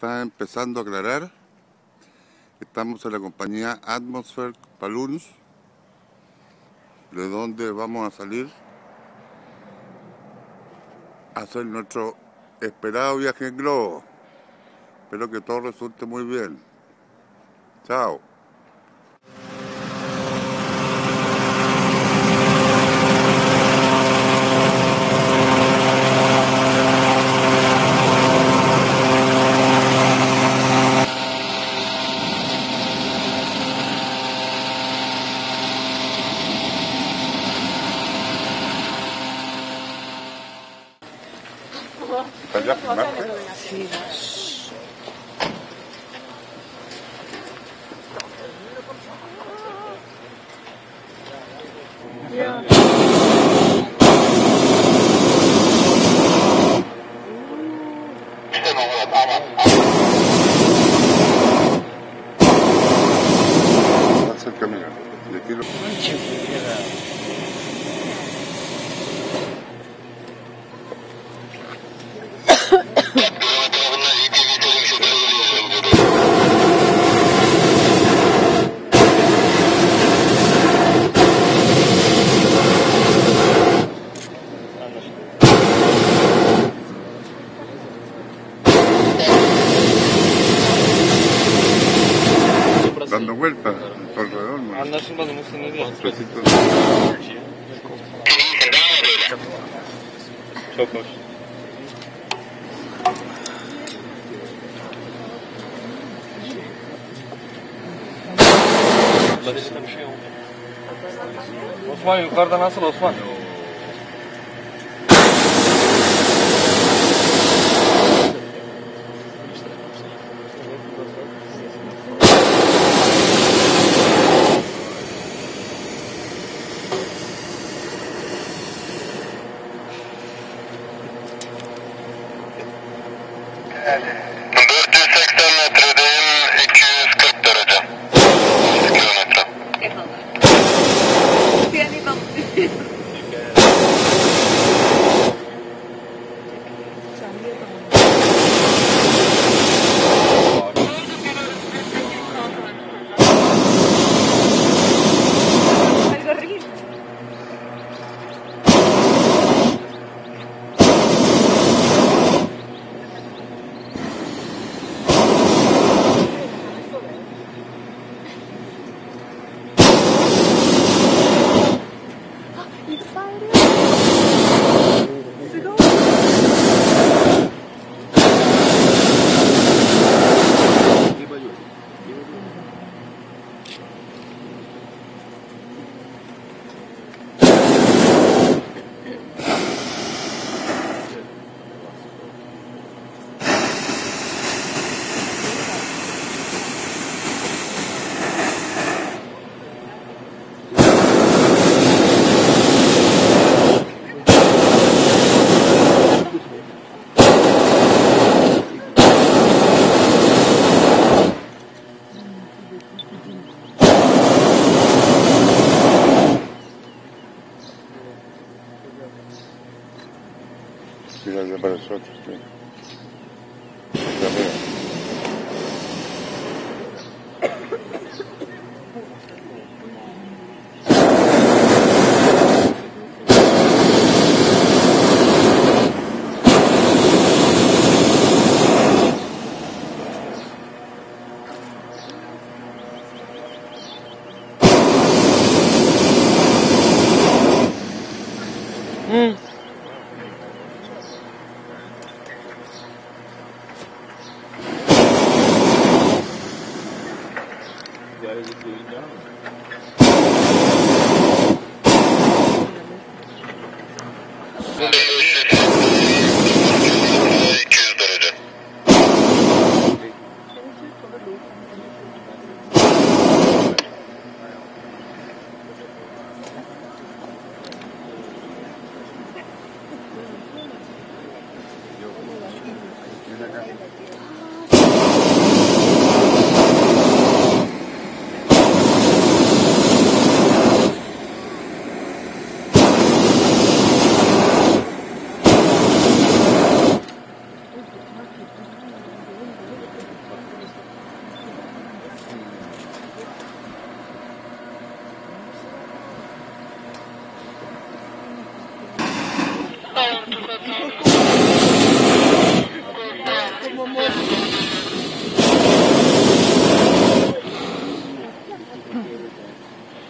está empezando a aclarar. Estamos en la compañía Atmosphere Balloons, de donde vamos a salir a hacer nuestro esperado viaje en globo. Espero que todo resulte muy bien. Chao. Vueltas a tu alrededor. ¿no? Anlaşılmadı mı sınırı? Besitos. Çok hoş. Şey. Osman yukarıda nasıl Osman? para os outros.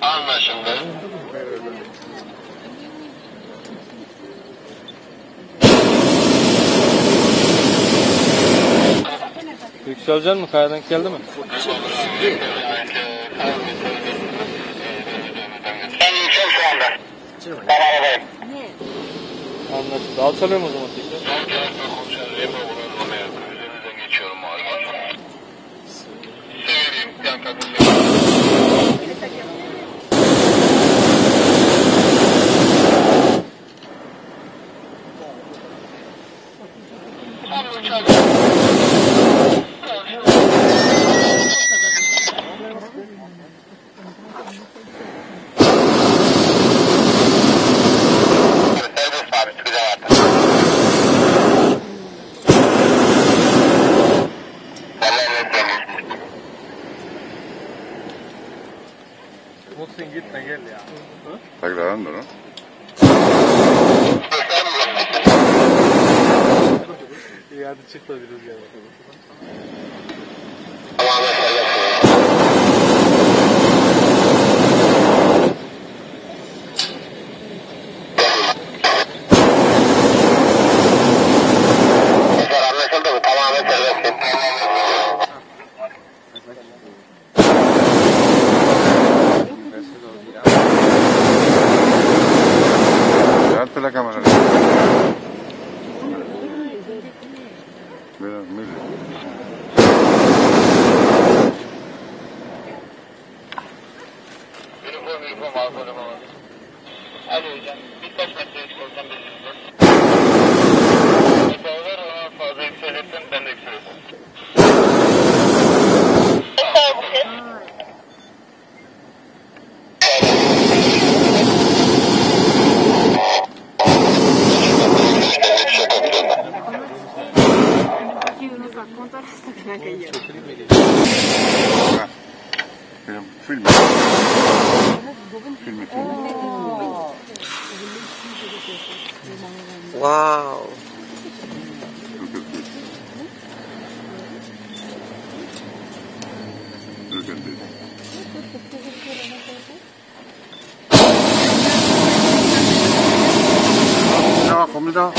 Anlaşıldı. Yükseleceksin mi? Kayadan geldi mi? Ben yüksel şu anda. Ben arabadayım. Anlaşıldı. Alçalıyorum o zaman tekrar. Üzerinizden geçiyorum ¿Está grabando, no? İyi hadi çık filme. Filme, filme. 와우. 이렇게 안 되지. 자, 겁니다.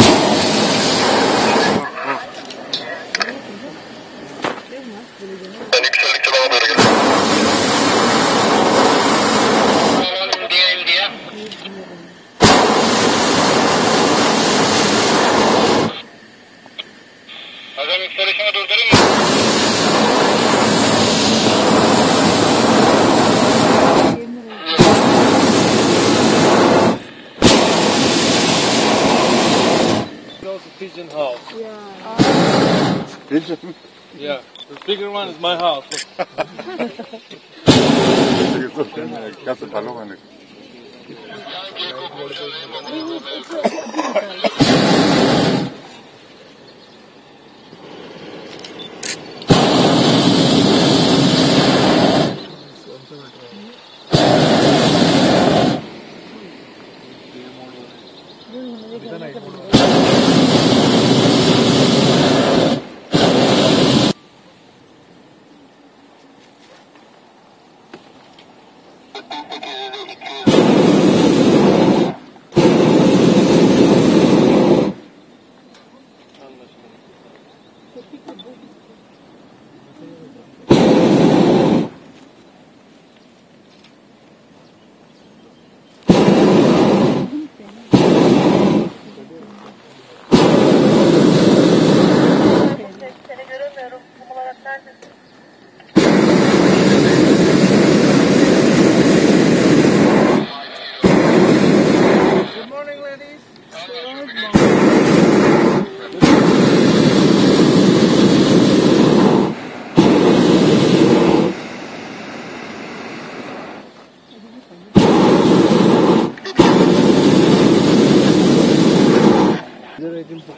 Camden house. Yeah. Is? Yeah. The bigger one is my house.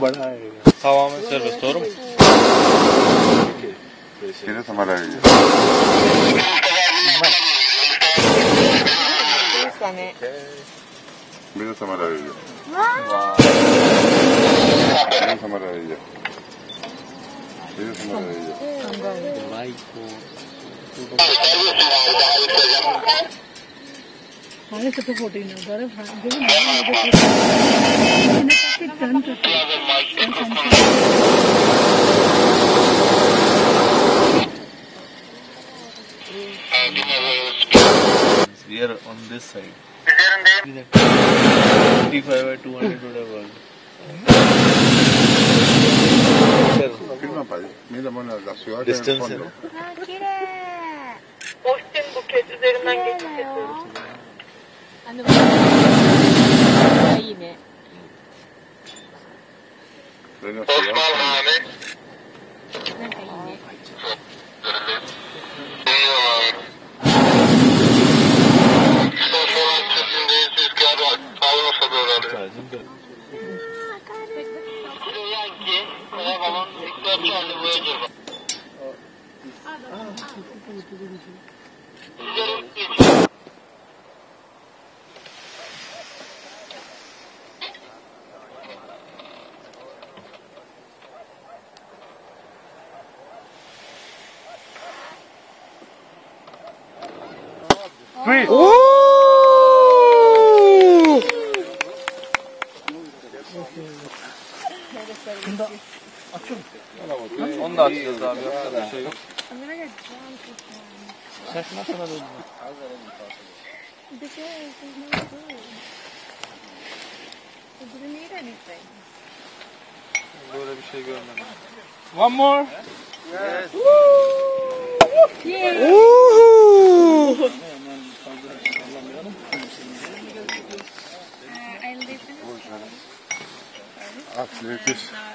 बड़ा है हवा में सर्विस तो Mira esa maravilla. Mira esa maravilla. Mira esa maravilla. हाणे सुठो फ़ोटो ईंदो पर We are on this side. Is there a name? 55 by 200 would have worked. Firma, padre. Mira, bueno, la ciudad Distance, que en el fondo. Makine. Austin Buket üzerinden geçiş yapıyoruz. なんかいいね。Onu da açacağız abi. Bir şey yok. Böyle bir şey görmedim. One more. Ah, sí, absolutely. Uh,